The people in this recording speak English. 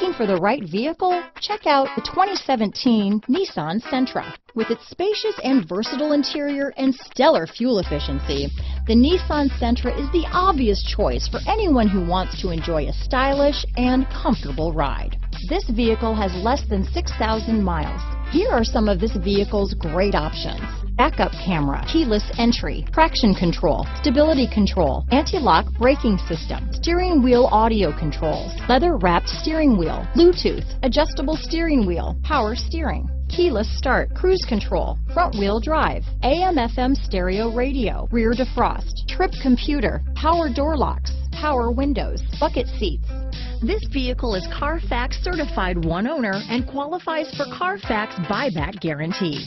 Looking for the right vehicle? Check out the 2017 Nissan Sentra. With its spacious and versatile interior and stellar fuel efficiency, the Nissan Sentra is the obvious choice for anyone who wants to enjoy a stylish and comfortable ride. This vehicle has less than 6,000 miles. Here are some of this vehicle's great options. Backup camera, keyless entry, traction control, stability control, anti-lock braking system, steering wheel audio controls, leather wrapped steering wheel, Bluetooth, adjustable steering wheel, power steering, keyless start, cruise control, front wheel drive, AM FM stereo radio, rear defrost, trip computer, power door locks, power windows, bucket seats. This vehicle is Carfax certified one owner and qualifies for Carfax buyback guarantee.